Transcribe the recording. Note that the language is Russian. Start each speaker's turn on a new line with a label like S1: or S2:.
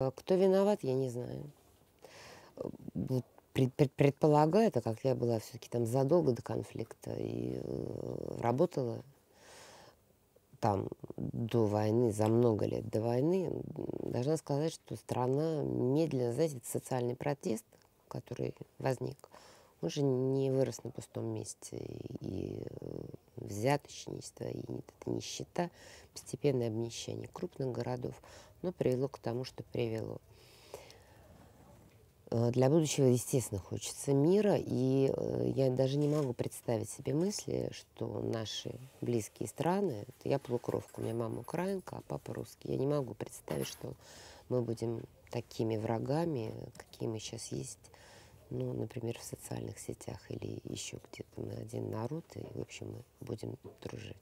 S1: А Кто виноват, я не знаю. Пред- Предполагаю, так как я была все-таки там задолго до конфликта и э, работала там до войны, за много лет до войны, должна сказать, что страна медленно, знаете, социальный протест, который возник, он же не вырос на пустом месте. И э, взяточничество, и эта нищета, постепенное обнищание крупных городов, но привело к тому, что привело. Э, Для будущего, естественно, хочется мира, и э, я даже не могу представить себе мысли, что наши близкие страны, я полукровка, у меня мама украинка, а папа русский, я не могу представить, что мы будем такими врагами, какие мы сейчас есть, ну, например, в социальных сетях или еще где-то мы один народ, и, в общем, мы будем дружить.